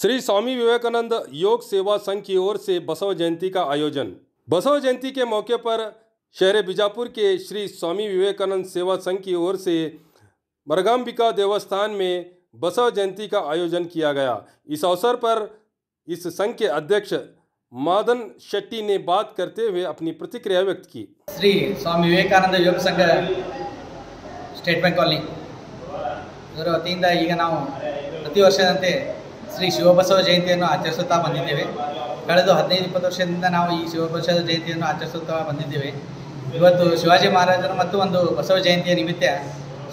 श्री स्वामी विवेकानंद योग सेवा संघ की ओर से बसव जयंती का आयोजन बसव जयंती के मौके पर शहर बीजापुर के श्री स्वामी विवेकानंद सेवा संघ की ओर से मरगाम्बिका देवस्थान में बसव जयंती का आयोजन किया गया इस अवसर पर इस संघ के अध्यक्ष मादन शेट्टी ने बात करते हुए अपनी प्रतिक्रिया व्यक्त की ಶ್ರೀ ಸ್ವಾಮಿ Vivekananda Yoga Sangha state Bank colony ಇದರ ವತಿಯಿಂದ ಈಗ ನಾವು ಪ್ರತಿ ವರ್ಷದಂತೆ ಶ್ರೀ ಶಿವಬಸವ ಜಯಂತಿಯನ್ನು ಆಚರಿಸುತ್ತಾ ಬಂದಿದ್ದೇವೆ. ಕಳೆದ ಹದಿನೈದು, ಇಪ್ಪತ್ತು ವರ್ಷದಿಂದ ನಾವು ಈ ಶಿವಬಸವ ಜಯಂತಿಯನ್ನು ಆಚರಿಸುತ್ತಾ ಬಂದಿದ್ದೇವೆ. ಇವತ್ತು ಶಿವಾಜಿ ಮಹಾರಾಜರು ಮತ್ತು ಒಂದು ಬಸವ ಜಯಂತಿಯ ನಿಮಿತ್ತ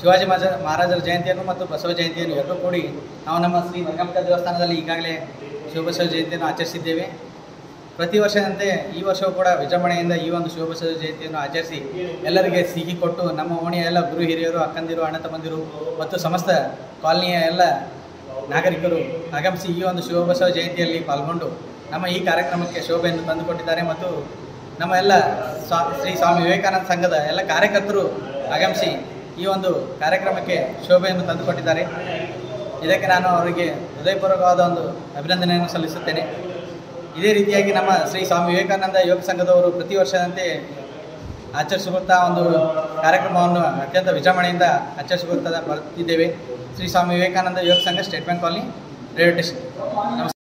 ಶಿವಾಜಿ ಮಹಾರಾಜ ಮಹಾರಾಜರ ಜಯಂತಿಯನ್ನು ಮತ್ತು ಬಸವ ಜಯಂತಿಯನ್ನು ಎರಡೂ ಕೂಡಿ ನಾವು ನಮ್ಮ ಶ್ರೀ ಮರಗಂಬಿಕಾ ದೇವಸ್ಥಾನದಲ್ಲಿ ಈಗಾಗಲೇ ಶಿವಬಸವ ಜಯಂತಿಯನ್ನು ಆಚರಿಸಿದ್ದೇವೆ. ಪ್ರತಿ ವರ್ಷದಂತೆ ಈ ವರ್ಷವೂ ಕೂಡ ವಿಜೃಂಭಣೆಯಿಂದ ಈ ಒಂದು ಶಿವಬಸವ ಜಯಂತಿಯನ್ನು ಆಚರಿಸಿ ಎಲ್ಲರಿಗೆ ಸಿಹಿ ಕೊಟ್ಟು ನಮ್ಮ ಓಣಿಯ ಎಲ್ಲ ಗುರು ಹಿರಿಯರು, ಅಕ್ಕಂದಿರು, ಅಣ್ಣ ತಮ್ಮಂದಿರು ಮತ್ತು ಸಮಸ್ತ ಕಾಲನಿಯ ಎಲ್ಲ ನಾಗರಿಕರು ಆಗಮಿಸಿ ಈ ಒಂದು ಶಿವಬಸವ ಜಯಂತಿಯಲ್ಲಿ ಪಾಲ್ಗೊಂಡು ನಮ್ಮ ಈ ಕಾರ್ಯಕ್ರಮಕ್ಕೆ ಶೋಭೆಯನ್ನು ತಂದುಕೊಟ್ಟಿದ್ದಾರೆ ಮತ್ತು ನಮ್ಮ ಎಲ್ಲ ಸ್ವಾ, ಶ್ರೀ ಸ್ವಾಮಿ ವಿವೇಕಾನಂದ ಸಂಘದ ಎಲ್ಲ ಕಾರ್ಯಕರ್ತರು ಆಗಮಿಸಿ ಈ ಒಂದು ಕಾರ್ಯಕ್ರಮಕ್ಕೆ ಶೋಭೆಯನ್ನು ತಂದುಕೊಟ್ಟಿದ್ದಾರೆ. ಇದಕ್ಕೆ ನಾನು ಅವರಿಗೆ ಹೃದಯಪೂರ್ವಕವಾದ ಒಂದು ಅಭಿನಂದನೆಯನ್ನು ಸಲ್ಲಿಸುತ್ತೇನೆ. ಇದೇ ರೀತಿಯಾಗಿ ನಮ್ಮ ಶ್ರೀ ಸ್ವಾಮಿ ವಿವೇಕಾನಂದ ಯೋಗ ಸಂಘದವರು ಪ್ರತಿ ವರ್ಷದಂತೆ ಆಚರಿಸುತ್ತಾ ಒಂದು ಕಾರ್ಯಕ್ರಮವನ್ನು ಅತ್ಯಂತ ವಿಜೃಂಭಣೆಯಿಂದ ಆಚರಿಸುತ್ತಾ ಬರ್ತಿದ್ದೇವೆ. Shri Swami Vivekananda Yoga Sangha State Bank Colony railway station.